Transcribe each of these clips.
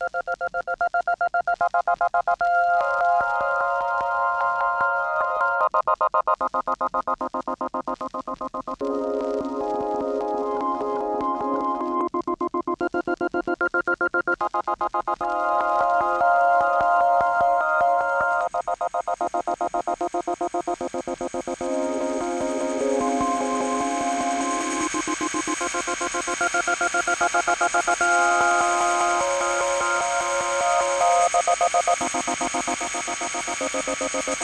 Thank Thank you.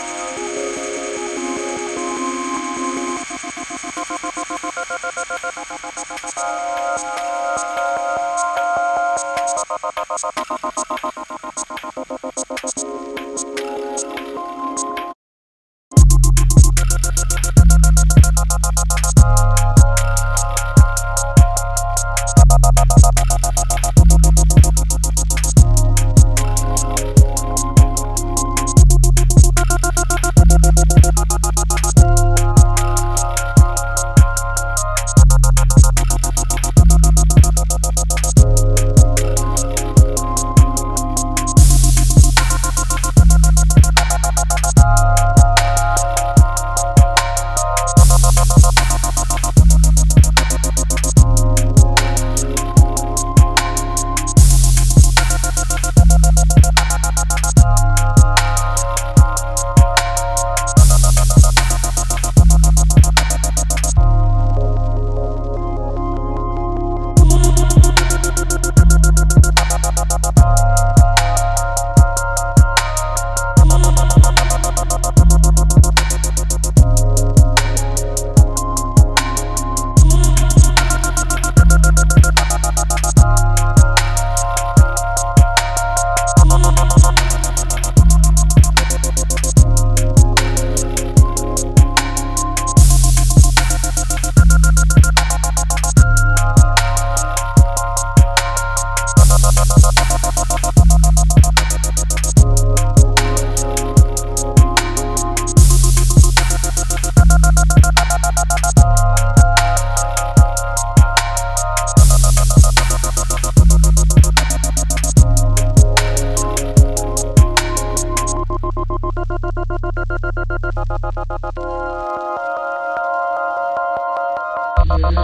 Thank.